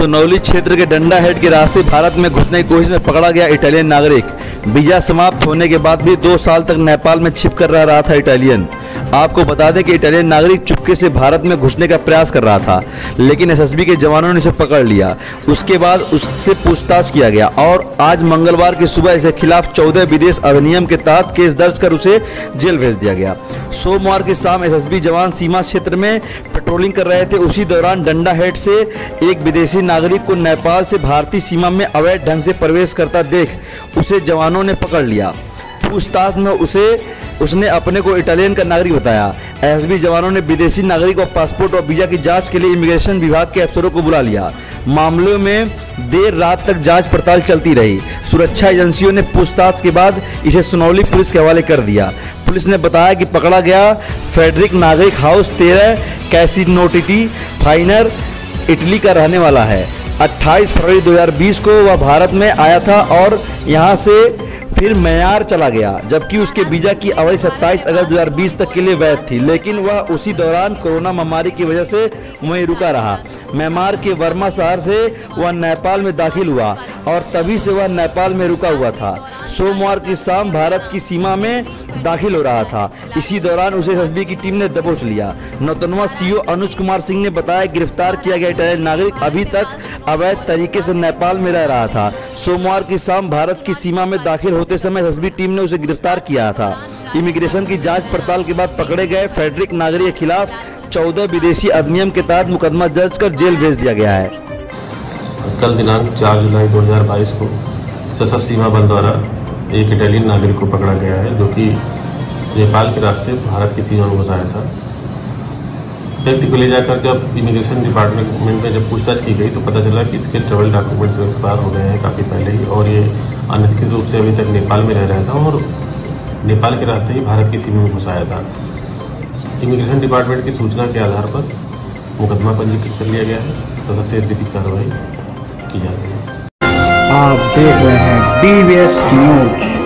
सोनौली क्षेत्र के डंडा हेड के रास्ते भारत में घुसने की कोशिश में पकड़ा गया इटालियन नागरिक। वीज़ा समाप्त होने के बाद भी दो साल तक नेपाल में छिप कर रह रहा था इटालियन। आपको बता दें कि इटालियन नागरिक चुपके से भारत में घुसने का प्रयास कर रहा था, लेकिन एसएसबी के जवानों ने उसे पकड़ लिया। उसके बाद उससे पूछताछ किया गया और आज मंगलवार की सुबह इसके खिलाफ चौदह विदेश अधिनियम के तहत केस दर्ज कर उसे जेल भेज दिया गया। सोमवार की शाम एसएसबी जवान सीमा क्षेत्र में पेट्रोलिंग कर रहे थे। उसी दौरान डंडा हेड से एक विदेशी नागरिक को नेपाल से भारतीय सीमा में अवैध ढंग से प्रवेश करता देख उसे जवानों ने पकड़ लिया। पूछताछ में उसे उसने अपने को इटालियन का नागरिक बताया। एसबी जवानों ने विदेशी नागरिक और पासपोर्ट और वीज़ा की जाँच के लिए इमिग्रेशन विभाग के अफसरों को बुला लिया। मामलों में देर रात तक जाँच पड़ताल चलती रही। सुरक्षा एजेंसियों ने पूछताछ के बाद इसे सुनौली पुलिस के हवाले कर दिया। पुलिस ने बताया कि पकड़ा गया फेडरिक नागरिक हाउस तेरह कैसीनोटिटी फाइनर इटली का रहने वाला है। 28 फरवरी 2020 को वह भारत में आया था और यहाँ से फिर मैार चला गया, जबकि उसके बीजा की अवधि 27 अगस्त 2020 तक के लिए वैध थी, लेकिन वह उसी दौरान कोरोना महामारी की वजह से वहीं रुका रहा। म्यांमार के वर्मा शहर से वह नेपाल में दाखिल हुआ और तभी से वह नेपाल में रुका हुआ था। सोमवार की शाम भारत की सीमा में दाखिल हो रहा था। इसी दौरान उसे एसएसबी की टीम ने दबोच लिया। नौतनवा सीओ अनुज कुमार सिंह ने बताया, गिरफ़्तार किया गया इटालियन नागरिक अभी तक अवैध तरीके से नेपाल में रह रहा था। सोमवार की शाम भारत की सीमा में दाखिल होते समय एसएसबी टीम ने उसे गिरफ़्तार किया था। इमिग्रेशन की जाँच पड़ताल के बाद पकड़े गए फेडरिक नागरिक के खिलाफ चौदह विदेशी अधिनियम के तहत मुकदमा दर्ज कर जेल भेज दिया गया है। कल दिनांक 4 जुलाई 2022 को सशस्त्र सीमा बल द्वारा एक इटालियन नागरिक को पकड़ा गया है, जो कि नेपाल के रास्ते भारत की सीमा में घुसाया था। व्यक्ति को ले जाकर जब इमिग्रेशन डिपार्टमेंट में जब पूछताछ की गई तो पता चला कि इसके ट्रेवल डॉक्यूमेंट्स एक्सपायर हो गए हैं काफ़ी पहले ही, और ये अनधिकृत रूप से अभी तक नेपाल में रह रहा था और नेपाल के रास्ते ही भारत की सीमा में घुसाया था। इमिग्रेशन डिपार्टमेंट की सूचना के आधार पर मुकदमा पंजीकृत कर लिया गया है, तथा शेष विधि कार्रवाई की जा रही है। आप देख रहे हैं डीवीएस न्यूज़